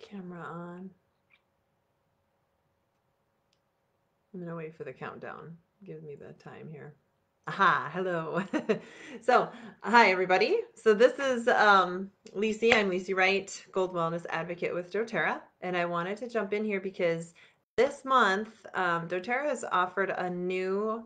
camera on. I'm gonna wait for the countdown. Give me the time here. Aha, hello. so, hi everybody. So this is um Lisi. I'm Lisi Wright, Gold Wellness Advocate with doTERRA, and I wanted to jump in here because this month um, doTERRA has offered a new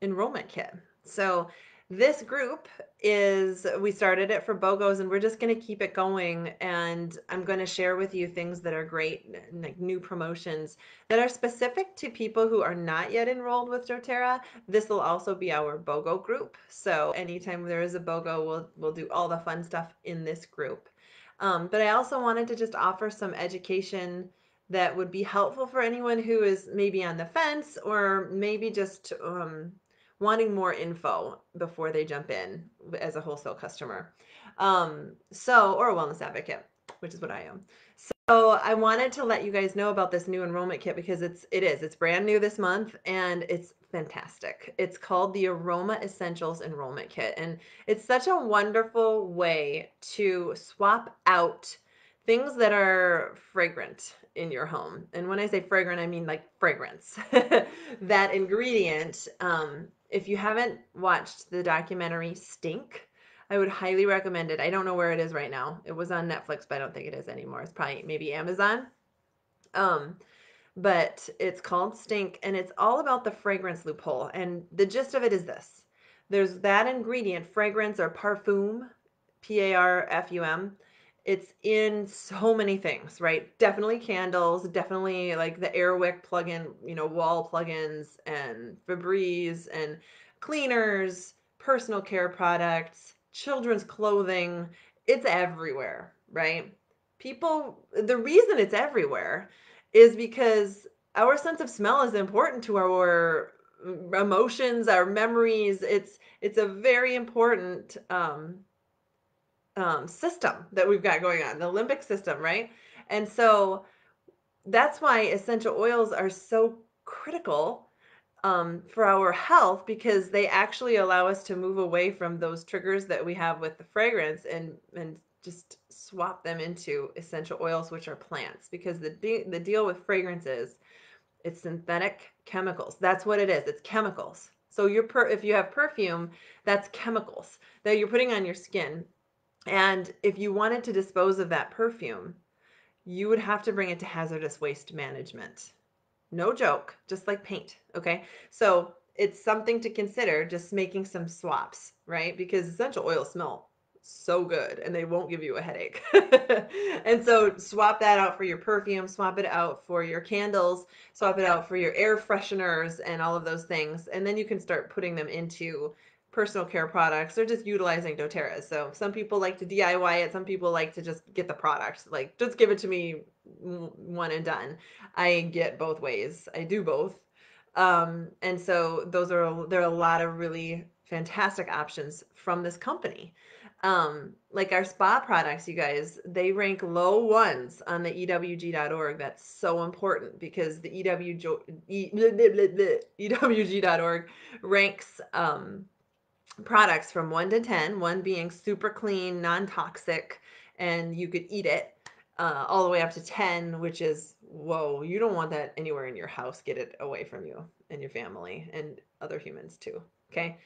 enrollment kit. So this group is we started it for BOGOs and we're just going to keep it going and i'm going to share with you things that are great like new promotions that are specific to people who are not yet enrolled with doterra. This will also be our bogo group so anytime there is a bogo we'll we'll do all the fun stuff in this group. Um, but i also wanted to just offer some education that would be helpful for anyone who is maybe on the fence or maybe just um, wanting more info before they jump in as a wholesale customer. Um, so, or a wellness advocate, which is what I am. So I wanted to let you guys know about this new enrollment kit because it's it is it's brand new this month and it's fantastic. It's called the Aroma Essentials Enrollment Kit and it's such a wonderful way to swap out things that are fragrant in your home. And when I say fragrant, I mean like fragrance. that ingredient um, if you haven't watched the documentary Stink, I would highly recommend it. I don't know where it is right now. It was on Netflix, but I don't think it is anymore. It's probably maybe Amazon. Um, but it's called Stink and it's all about the fragrance loophole. And the gist of it is this there's that ingredient, fragrance or parfum, P A R F U M, it's in so many things, right? Definitely candles, definitely like the Airwick plug-in, you know, wall plugins and Febreze and cleaners, personal care products, children's clothing. It's everywhere, right? People, the reason it's everywhere is because our sense of smell is important to our emotions, our memories. It's it's a very important um, um, system that we've got going on, the limbic system, right? And so that's why essential oils are so critical um, for our health because they actually allow us to move away from those triggers that we have with the fragrance and and just swap them into essential oils, which are plants. Because the de- the deal with fragrances, it's synthetic chemicals. That's what it is. It's chemicals. So your per- if you have perfume, that's chemicals that you're putting on your skin and if you wanted to dispose of that perfume, you would have to bring it to hazardous waste management. No joke, just like paint. Okay. So it's something to consider just making some swaps, right? Because essential oils smell so good and they won't give you a headache. and so swap that out for your perfume, swap it out for your candles, swap it out for your air fresheners and all of those things. And then you can start putting them into personal care products. They're just utilizing doTERRA. So some people like to DIY it. Some people like to just get the product. Like just give it to me one and done. I get both ways. I do both. Um, and so those are there are a lot of really fantastic options from this company. Um, like our spa products, you guys, they rank low ones on the EWG.org. That's so important because the EWG, EWG.org ranks um, products from one to 10, one being super clean, non toxic, and you could eat it, uh, all the way up to 10, which is, whoa, you don't want that anywhere in your house. Get it away from you and your family and other humans too. Okay.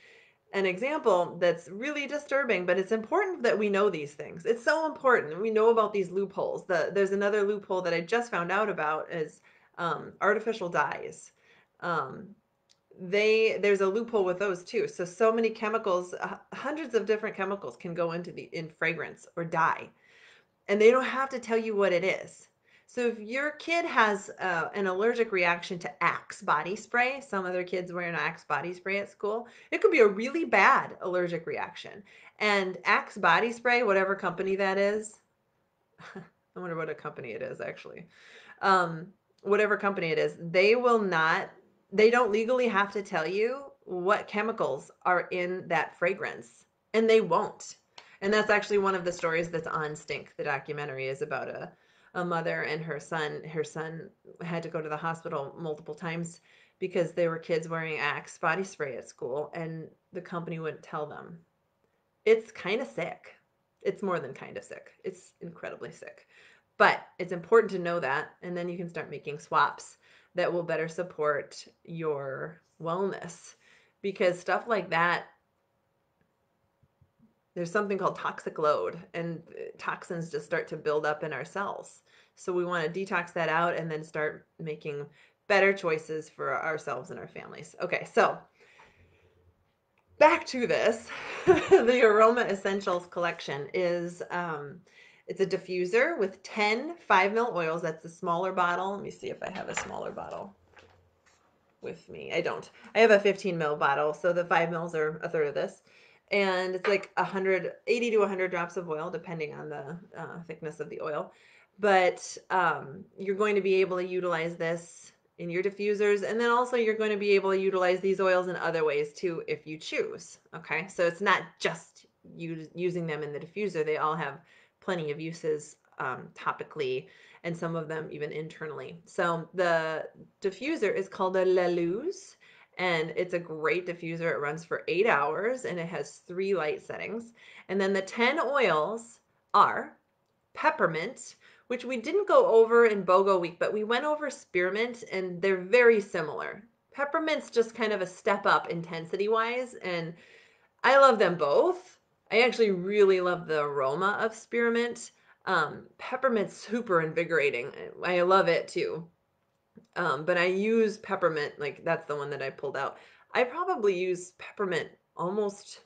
An example that's really disturbing, but it's important that we know these things. It's so important. We know about these loopholes. The, there's another loophole that I just found out about is um, artificial dyes. Um, they there's a loophole with those too. So so many chemicals, uh, hundreds of different chemicals can go into the in fragrance or dye, and they don't have to tell you what it is. So if your kid has uh, an allergic reaction to Axe body spray, some other kids wear an Axe body spray at school, it could be a really bad allergic reaction. And Axe body spray, whatever company that is, I wonder what a company it is actually. Um, whatever company it is, they will not they don't legally have to tell you what chemicals are in that fragrance and they won't. And that's actually one of the stories that's on stink the documentary is about a, a mother and her son her son had to go to the hospital multiple times because they were kids wearing axe body spray at school and the company wouldn't tell them. It's kind of sick. It's more than kind of sick. It's incredibly sick. But it's important to know that, and then you can start making swaps that will better support your wellness. Because stuff like that there's something called toxic load and uh, toxins just start to build up in our cells. So we want to detox that out and then start making better choices for ourselves and our families. Okay so back to this. The aroma essentials collection is um, it's a diffuser with 10 5 mil oils that's the smaller bottle let me see if i have a smaller bottle with me. I don't. I have a 15 mil bottle, so the five mils are a third of this, and it's like 180 to 100 drops of oil, depending on the uh, thickness of the oil. But um, you're going to be able to utilize this in your diffusers, and then also you're going to be able to utilize these oils in other ways too, if you choose. Okay, so it's not just use, using them in the diffuser; they all have plenty of uses um, topically and some of them even internally. So the diffuser is called Laluz and it's a great diffuser. It runs for eight hours and it has three light settings. And then the 10 oils are peppermint, which we didn't go over in BOGO week, but we went over spearmint and they're very similar. Peppermint's just kind of a step up intensity wise, and I love them both. I actually really love the aroma of spearmint. Um, peppermint's super invigorating. I love it too. Um, but I use peppermint, like that's the one that I pulled out. I probably use peppermint almost,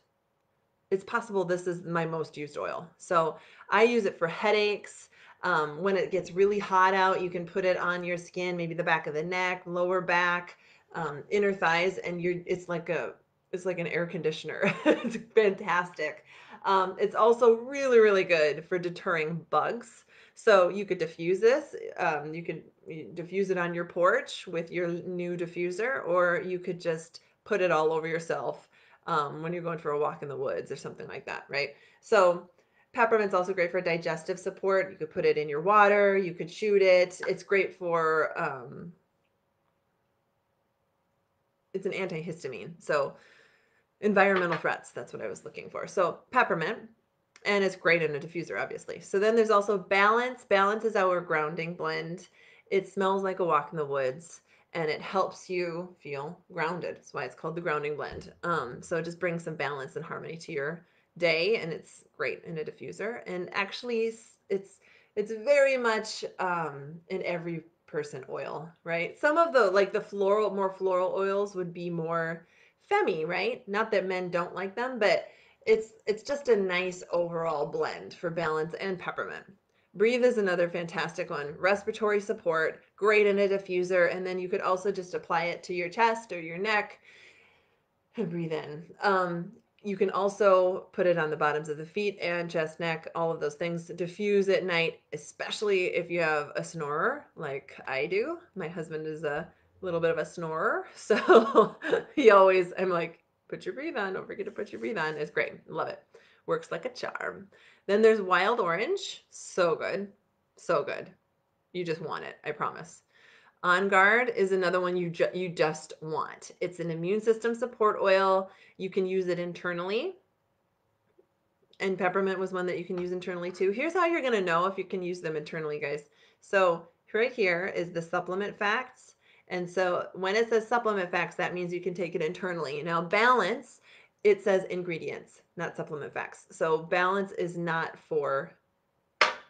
it's possible this is my most used oil. So I use it for headaches. Um, when it gets really hot out, you can put it on your skin, maybe the back of the neck, lower back, um, inner thighs, and you're it's like a it's like an air conditioner. it's fantastic. Um, it's also really, really good for deterring bugs. So you could diffuse this. Um, you could diffuse it on your porch with your new diffuser, or you could just put it all over yourself um, when you're going for a walk in the woods or something like that, right? So peppermint's also great for digestive support. You could put it in your water. You could shoot it. It's great for. Um, it's an antihistamine. So environmental threats. That's what I was looking for. So peppermint, and it's great in a diffuser, obviously. So then there's also balance. Balance is our grounding blend. It smells like a walk in the woods and it helps you feel grounded. That's why it's called the grounding blend. Um, so it just brings some balance and harmony to your day, and it's great in a diffuser. And actually, it's it's very much um, in every person oil, right? Some of the like the floral, more floral oils would be more femi, right? Not that men don't like them, but it's it's just a nice overall blend for balance and peppermint. Breathe is another fantastic one. Respiratory support, great in a diffuser, and then you could also just apply it to your chest or your neck and breathe in. Um, you can also put it on the bottoms of the feet and chest, neck, all of those things. Diffuse at night, especially if you have a snorer like I do. My husband is a little bit of a snorer. So he always, I'm like, put your breathe on. Don't forget to put your breathe on. It's great. Love it. Works like a charm. Then there's wild orange. So good. So good. You just want it. I promise. On Guard is another one you ju- you just want. It's an immune system support oil. You can use it internally. And peppermint was one that you can use internally too. Here's how you're going to know if you can use them internally, guys. So, right here is the supplement facts and so when it says supplement facts, that means you can take it internally. Now, balance, it says ingredients, not supplement facts. So balance is not for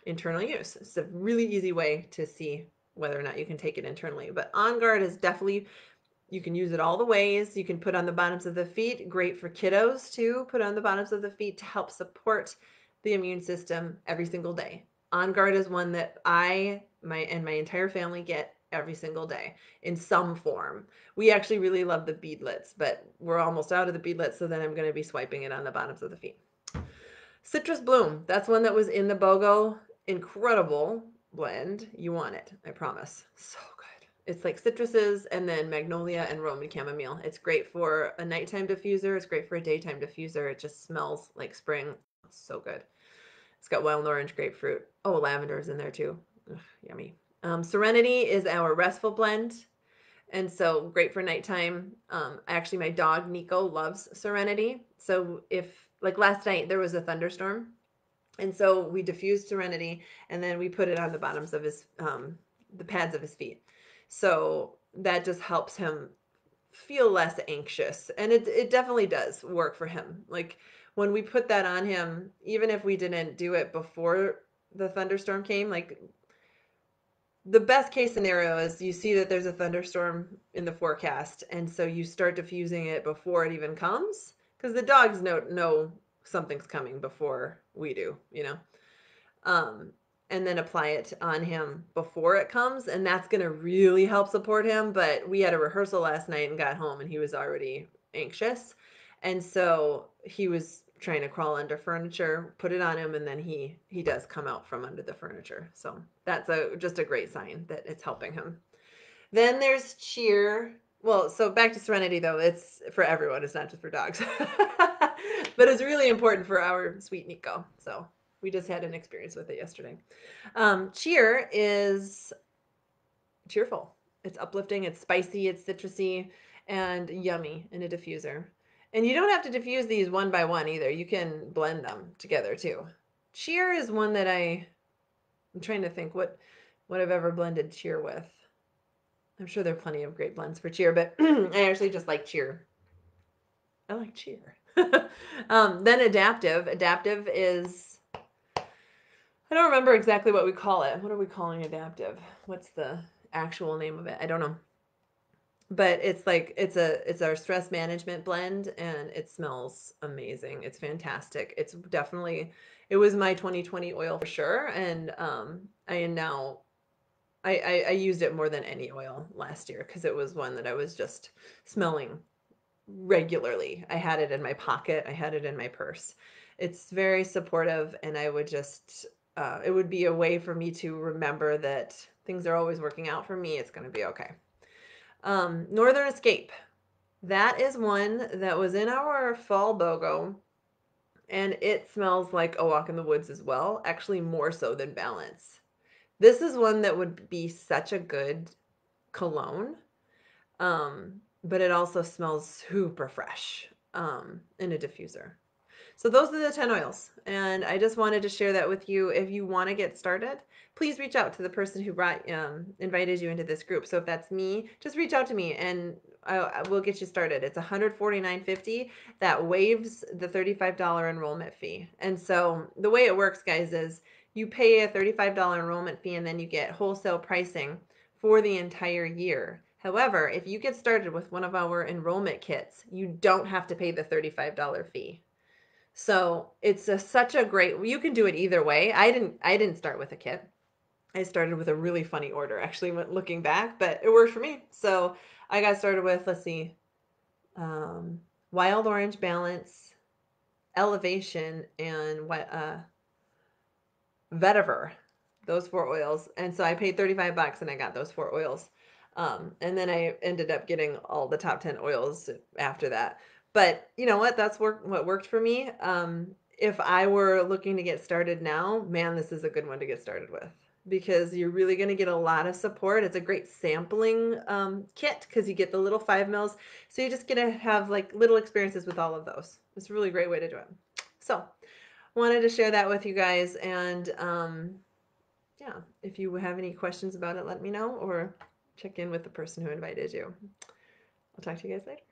internal use. It's a really easy way to see whether or not you can take it internally. But On Guard is definitely, you can use it all the ways. You can put on the bottoms of the feet, great for kiddos too. Put on the bottoms of the feet to help support the immune system every single day. On Guard is one that I my and my entire family get every single day in some form. We actually really love the beadlets, but we're almost out of the beadlets, so then I'm going to be swiping it on the bottoms of the feet. Citrus Bloom, that's one that was in the BOGO. Incredible blend. You want it, I promise. So good. It's like citruses and then magnolia and Roman chamomile. It's great for a nighttime diffuser. It's great for a daytime diffuser. It just smells like spring. so good. It's got wild orange grapefruit. Oh, lavender is in there too. Ugh, yummy. Um, Serenity is our restful blend. And so great for nighttime. Um, actually, my dog Nico loves Serenity. So if, like last night, there was a thunderstorm And so we diffused Serenity and then we put it on the bottoms of his, um, the pads of his feet. So that just helps him feel less anxious. And it, it definitely does work for him. Like when we put that on him, even if we didn't do it before the thunderstorm came, like the best case scenario is you see that there's a thunderstorm in the forecast and so you start diffusing it before it even comes because the dogs know know something's coming before we do you know? Um, and then apply it on him before it comes and that's going to really help support him but we had a rehearsal last night and got home and he was already anxious. And so he was trying to crawl under furniture, put it on him, and then he he does come out from under the furniture. So that's a just a great sign that it's helping him. Then there's cheer. Well, so back to serenity though, it's for everyone. It's not just for dogs, but it's really important for our sweet Nico. So we just had an experience with it yesterday. Um, cheer is cheerful. It's uplifting. It's spicy. It's citrusy and yummy in a diffuser. And you don't have to diffuse these one by one either. You can blend them together too. Cheer is one that I I'm trying to think what what I've ever blended cheer with. I'm sure there are plenty of great blends for cheer, but I actually just like cheer. I like cheer. um, then adaptive. Adaptive is I don't remember exactly what we call it. What are we calling adaptive? What's the actual name of it? I don't know but it's like it's a it's our stress management blend and it smells amazing it's fantastic it's definitely it was my 2020 oil for sure and um i am now I, I, I used it more than any oil last year because it was one that I was just smelling regularly. I had it in my pocket. I had it in my purse. It's very supportive, and I would just uh, it would be a way for me to remember that things are always working out for me. It's going to be okay. Um, Northern Escape. That is one that was in our fall BOGO, and it smells like a walk in the woods as well, actually more so than Balance. This is one that would be such a good cologne, um, but it also smells super fresh um, in a diffuser. So those are the 10 oils. And I just wanted to share that with you. If you want to get started, please reach out to the person who brought um, invited you into this group. So if that's me, just reach out to me and I, I will get you started. It's $149.50 that waives the $35 enrollment fee. And so the way it works, guys, is you pay a $35 enrollment fee and then you get wholesale pricing for the entire year. However, if you get started with one of our enrollment kits, you don't have to pay the $35 fee. So it's a, such a great. You can do it either way. I didn't. I didn't start with a kit. I started with a really funny order. Actually, looking back, but it worked for me. So I got started with. Let's see. Um, Wild Orange Balance, Elevation, and what uh, Vetiver. Those four oils, and so I paid thirty five bucks, and I got those four oils. Um, and then I ended up getting all the top 10 oils after that. But you know what? That's work what worked for me. Um, if I were looking to get started now, man, this is a good one to get started with because you're really going to get a lot of support. It's a great sampling um, kit because you get the little five mils. So you're just going to have like little experiences with all of those. It's a really great way to do it. So wanted to share that with you guys. And um, yeah, if you have any questions about it, let me know or check in with the person who invited you. I'll talk to you guys later.